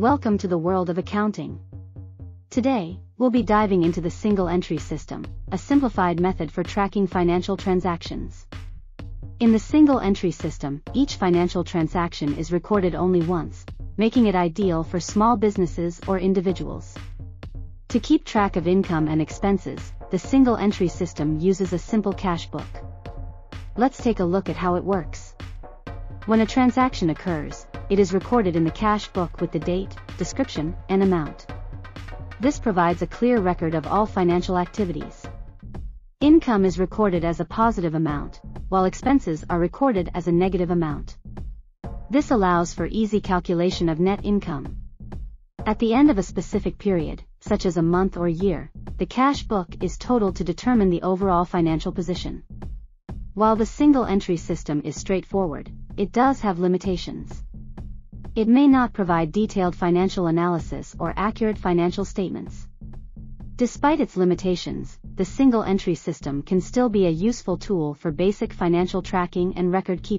Welcome to the world of accounting. Today, we'll be diving into the single entry system, a simplified method for tracking financial transactions. In the single entry system, each financial transaction is recorded only once, making it ideal for small businesses or individuals. To keep track of income and expenses, the single entry system uses a simple cash book. Let's take a look at how it works. When a transaction occurs, it is recorded in the cash book with the date, description, and amount. This provides a clear record of all financial activities. Income is recorded as a positive amount, while expenses are recorded as a negative amount. This allows for easy calculation of net income. At the end of a specific period, such as a month or year, the cash book is totaled to determine the overall financial position. While the single entry system is straightforward, it does have limitations. It may not provide detailed financial analysis or accurate financial statements. Despite its limitations, the single entry system can still be a useful tool for basic financial tracking and record keeping.